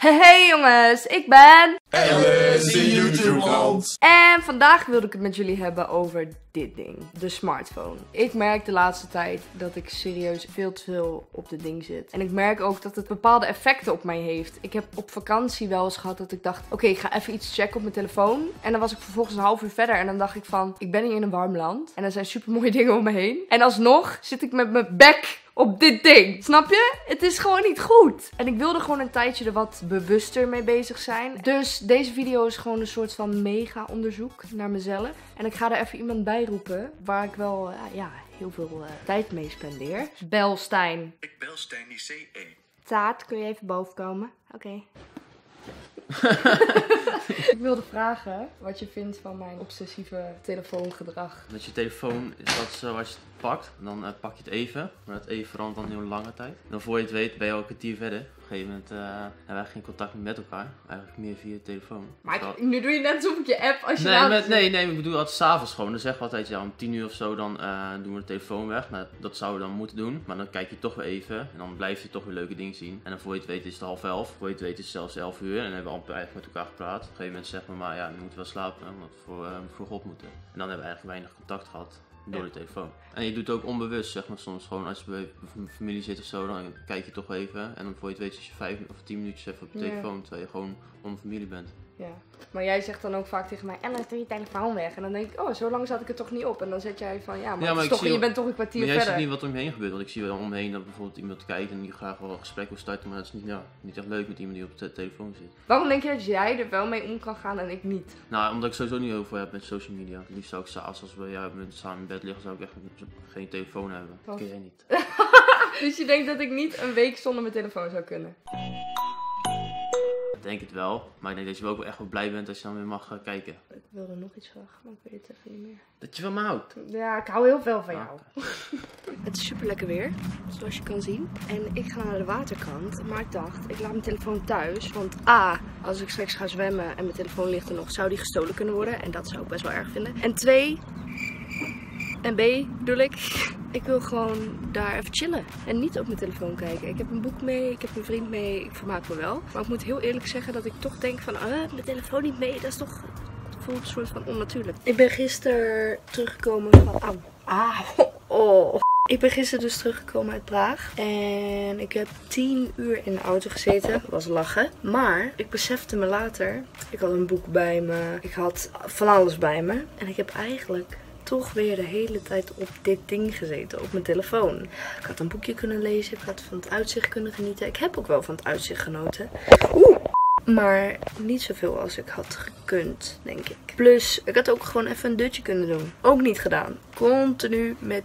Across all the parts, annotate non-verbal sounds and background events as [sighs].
Hey, jongens, ik ben... Alice in YouTube land. En vandaag wilde ik het met jullie hebben over dit ding, de smartphone. Ik merk de laatste tijd dat ik serieus veel te veel op dit ding zit. En ik merk ook dat het bepaalde effecten op mij heeft. Ik heb op vakantie wel eens gehad dat ik dacht, oké, ik ga even iets checken op mijn telefoon. En dan was ik vervolgens een half uur verder en dan dacht ik van, ik ben hier in een warm land. En er zijn super mooie [laughs] dingen om me heen. En alsnog zit ik met mijn bek op dit ding. Snap je? Het is gewoon niet goed. En ik wilde gewoon een tijdje er wat bewuster mee bezig zijn. Dus deze video is gewoon een soort van mega onderzoek naar mezelf. En ik ga er even iemand bij roepen waar ik wel eh, ja, heel veel eh, tijd mee spendeer. Bel Stijn. Ik bel Stijn die C1. Taat, kun je even boven komen? Oké. [laughs] ik wilde vragen wat je vindt van mijn obsessieve telefoongedrag. Met je telefoon is dat zo als je het pakt, dan eh, pak je het even. Maar dat even verandert dan heel lange tijd. Dan voor je het weet ben je al een kwartier verder. Op een gegeven moment eh, hebben wij geen contact meer met elkaar. Eigenlijk meer via de telefoon. Maar Terwijl- ik- nu doe je net alsof ik je app als je Nee, met, nee, nee, ik bedoel altijd s'avonds gewoon. Dan zeggen we altijd, ja, om tien uur of zo dan eh, doen we de telefoon weg. Nou, dat zouden we dan moeten doen. Maar dan kijk je toch weer even. En dan blijf je toch weer leuke dingen zien. En dan voor je het weet is het half elf. Voor je het weet is het zelfs elf uur. En dan hebben we al eigenlijk met elkaar gepraat. Op een gegeven moment zeggen we, maar ja, nu moeten we wel slapen. Omdat we voor, vroeg op moeten. En dan hebben we eigenlijk weinig contact gehad. Door de telefoon. En je doet het ook onbewust, zeg maar soms gewoon als je bij familie zit of zo, dan kijk je toch even. En dan voor je het weet is je vijf of tien minuutjes even op je telefoon, terwijl je gewoon onder familie bent. Ja. Maar jij zegt dan ook vaak tegen mij, Ellen, doe je telefoon weg. En dan denk ik, oh, zo lang zat ik er toch niet op. En dan zet jij van, ja, maar, Ja, het toch, je bent toch een kwartier Maar jij verder. ziet niet wat om je heen gebeurt, want ik zie wel om me heen dat bijvoorbeeld iemand kijkt en die graag wel een gesprek wil starten, maar dat is niet, ja, niet echt leuk met iemand die op de telefoon zit. Waarom denk je dat jij er wel mee om kan gaan en ik niet? Nou, omdat ik sowieso niet heel veel heb met social media. Het liefst zou ik s'avonds als we ja, samen in bed liggen, zou ik echt geen telefoon hebben. Dat kun jij niet. [laughs] Dus je denkt dat ik niet een week zonder mijn telefoon zou kunnen? Denk het wel, maar ik denk dat je wel ook echt wel blij bent als je dan weer mag eh, kijken. Ik wilde nog iets vragen, maar ik weet het even niet meer. Dat je van me houdt. Ja, ik hou heel veel van Ah, jou. [laughs] Het is super lekker weer, zoals je kan zien. En ik ga naar de waterkant, maar ik dacht, ik laat mijn telefoon thuis. Want A, als ik straks ga zwemmen en mijn telefoon ligt er nog, zou die gestolen kunnen worden. En dat zou ik best wel erg vinden. En twee, en B bedoel ik, [laughs] ik wil gewoon daar even chillen. En niet op mijn telefoon kijken. Ik heb een boek mee, ik heb een vriend mee, ik vermaak me wel. Maar ik moet heel eerlijk zeggen dat ik toch denk van, ah, mijn telefoon niet mee, dat is toch... Het voelt een soort van onnatuurlijk. Ik ben gisteren teruggekomen van... Auw. [laughs] Oh. Ik ben gisteren dus teruggekomen uit Praag. En ik heb tien uur in de auto gezeten. Was lachen. Maar ik besefte me later. Ik had een boek bij me. Ik had van alles bij me. En ik heb eigenlijk toch weer de hele tijd op dit ding gezeten. Op mijn telefoon. Ik had een boekje kunnen lezen. Ik had van het uitzicht kunnen genieten. Ik heb ook wel van het uitzicht genoten. Oeh. Maar niet zoveel als ik had gekund, denk ik. Plus, ik had ook gewoon even een dutje kunnen doen. Ook niet gedaan. Continu met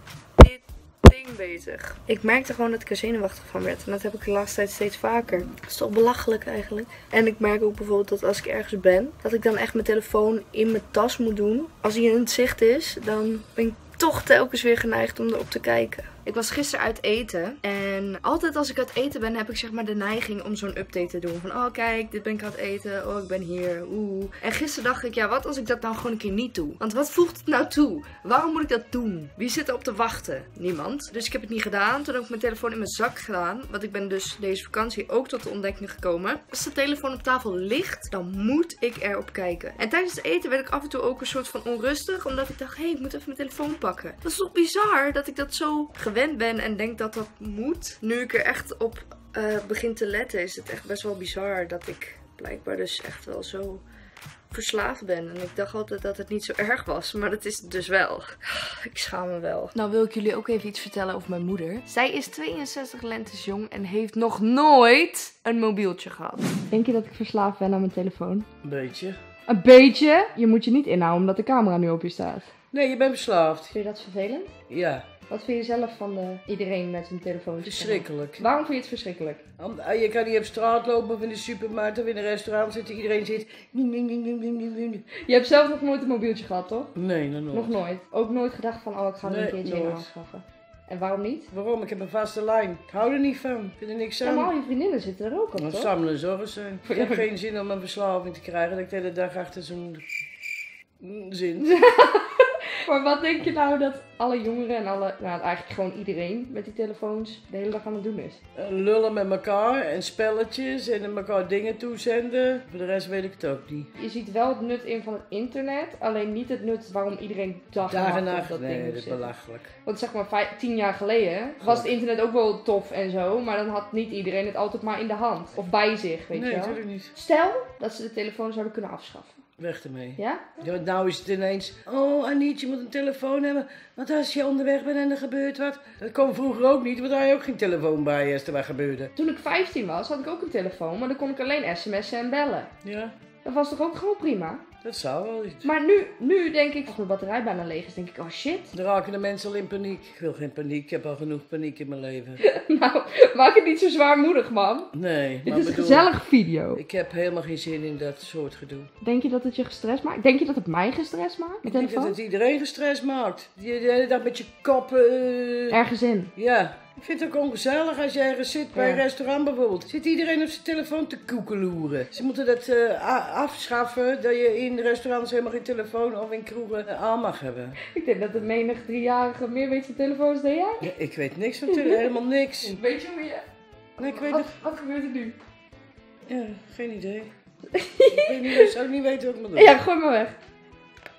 Ik merkte gewoon dat ik er zenuwachtig van werd. En dat heb ik de laatste tijd steeds vaker. Dat is toch belachelijk eigenlijk. En ik merk ook bijvoorbeeld dat als ik ergens ben, dat ik dan echt mijn telefoon in mijn tas moet doen. Als hij in het zicht is, dan ben ik toch telkens weer geneigd om erop te kijken. Ik was gisteren uit eten. En altijd als ik uit eten ben, heb ik zeg maar de neiging om zo'n update te doen. Van, oh kijk, dit ben ik aan het eten. Oh, ik ben hier. Oeh. En gisteren dacht ik, ja, wat als ik dat nou gewoon een keer niet doe? Want wat voegt het nou toe? Waarom moet ik dat doen? Wie zit er op te wachten? Niemand. Dus ik heb het niet gedaan. Toen heb ik mijn telefoon in mijn zak gedaan. Want ik ben dus deze vakantie ook tot de ontdekking gekomen. Als de telefoon op tafel ligt, dan moet ik erop kijken. En tijdens het eten werd ik af en toe ook een soort van onrustig. Omdat ik dacht, hé, hey, ik moet even mijn telefoon pakken. Dat is toch bizar dat ik dat zo gewend ben en denk dat dat moet. Nu ik er echt op eh, begin te letten, is het echt best wel bizar dat ik blijkbaar dus echt wel zo verslaafd ben. En ik dacht altijd dat het niet zo erg was, maar dat is het dus wel. [sighs] Ik schaam me wel. Nou wil ik jullie ook even iets vertellen over mijn moeder. Zij is 62 lentes jong en heeft nog nooit een mobieltje gehad. Denk je dat ik verslaafd ben aan mijn telefoon? Een beetje. Een beetje? Je moet je niet inhouden omdat de camera nu op je staat. Nee, je bent verslaafd. Vind je dat vervelend? Ja, Wat vind je zelf van de, iedereen met zijn telefoon? verschrikkelijk. Waarom vind je het verschrikkelijk? Om- ah, Je kan niet op straat lopen of in de supermarkt of in een restaurant zitten. Iedereen zit... Nee, Je hebt zelf nog nooit een mobieltje gehad, toch? nog nooit. Nog nooit. Ook nooit gedacht van, oh, ik ga er een Nee, keertje nooit. aanschaffen. En waarom niet? Waarom? Ik heb een vaste lijn. Ik hou er niet van. Ik vind er niks Ja, maar al aan. je vriendinnen zitten er ook op, toch? zou een zorg zijn. [laughs] Ik heb geen zin om een verslaving te krijgen. Dat ik de hele dag achter zo'n zin. [laughs] [laughs] Maar wat denk je nou dat alle jongeren en alle, nou eigenlijk gewoon iedereen met die telefoons de hele dag aan het doen is? Eh, Lullen met elkaar en spelletjes en elkaar dingen toezenden. Voor de rest weet ik het ook niet. Je ziet wel het nut in van het internet, alleen niet het nut waarom iedereen dag en nacht dat ding nee, moet dat is belachelijk. Want zeg maar vijf, tien jaar geleden was het internet ook wel tof en zo, maar dan had niet iedereen het altijd maar in de hand. Of bij zich, weet nee, je wel. natuurlijk niet. Stel dat ze de telefoon zouden kunnen afschaffen. Weg ermee. Ja? Ja, nou is het ineens, oh Aniet, je moet een telefoon hebben. Want als je onderweg bent en er gebeurt wat. Dat kwam vroeger ook niet, want daar had je ook geen telefoon bij als er wat gebeurde. Toen ik 15 was, had ik ook een telefoon, maar dan kon ik alleen sms'en en bellen. Ja, Dat was toch ook gewoon prima? Dat zou wel iets. Maar nu, nu denk ik, als mijn batterij bijna leeg is, denk ik, oh shit. Dan raken de mensen al in paniek. Ik wil geen paniek, ik heb al genoeg paniek in mijn leven. [laughs] Nou, maak het niet zo zwaarmoedig, man. Nee, Dit is een gezellige video. Ik heb helemaal geen zin in dat soort gedoe. Denk je dat het je gestrest maakt? Denk je dat het mij gestrest maakt? Ik denk dat het iedereen gestrest maakt. Die de hele dag met je kop... eh, Ergens in. Ja, ik vind het ook ongezellig als je ergens zit bij een restaurant bijvoorbeeld. Zit iedereen op zijn telefoon te koekeloeren. Ze moeten dat eh, afschaffen, dat je in restaurants helemaal geen telefoon of in kroegen eh, aan mag hebben. Ik denk dat de menig driejarige meer weet van telefoons dan jij. Ja, ik weet niks van telefoon, helemaal niks. [laughs] Weet je hoe je... Nee, ik weet Wat, het. wat gebeurt er nu? Ja, geen idee. ik weet niet, ik zou niet weten wat ik moet doen. Ja, gooi maar weg.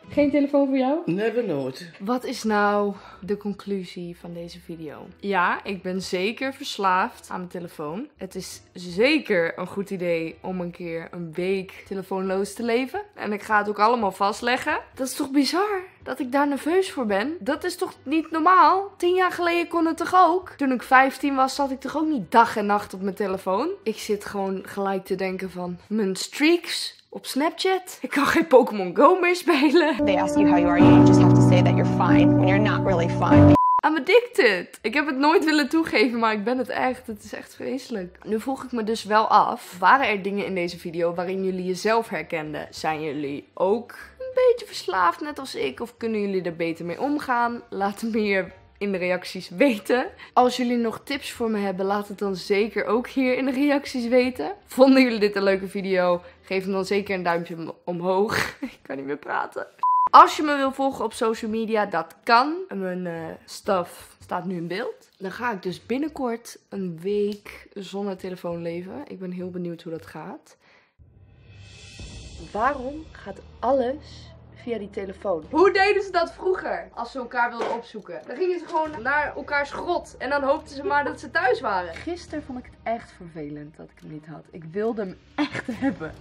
Geen telefoon voor jou? Never nooit. Wat is nou de conclusie van deze video? Ja, ik ben zeker verslaafd aan mijn telefoon. Het is zeker een goed idee om een keer een week telefoonloos te leven. En ik ga het ook allemaal vastleggen. Dat is toch bizar dat ik daar nerveus voor ben? Dat is toch niet normaal? Tien jaar geleden kon het toch ook? Toen ik 15 was, zat ik toch ook niet dag en nacht op mijn telefoon? Ik zit gewoon gelijk te denken van mijn streaks op Snapchat. Ik kan geen Pokémon Go meer spelen. They ask you how you are, you just have to say that you're fine when you're not really fine. I'm addicted. Ik heb het nooit willen toegeven, maar ik ben het echt. Het is echt vreselijk. Nu vroeg ik me dus wel af, waren er dingen in deze video waarin jullie jezelf herkenden? Zijn jullie ook een beetje verslaafd, net als ik? Of kunnen jullie er beter mee omgaan? Laat me hier in de reacties weten. Als jullie nog tips voor me hebben, laat het dan zeker ook hier in de reacties weten. Vonden jullie dit een leuke video? Geef hem dan zeker een duimpje om- omhoog. [laughs] ik kan niet meer praten. Als je me wil volgen op social media, dat kan. Mijn eh stuff staat nu in beeld. Dan ga ik dus binnenkort een week zonder telefoon leven. Ik ben heel benieuwd hoe dat gaat. Waarom gaat alles via die telefoon? Hoe deden ze dat vroeger? Als ze elkaar wilden opzoeken. Dan gingen ze gewoon naar elkaars grot. En dan hoopten ze maar dat ze thuis waren. Gisteren vond ik het echt vervelend dat ik hem niet had. Ik wilde hem echt [laughs] hebben.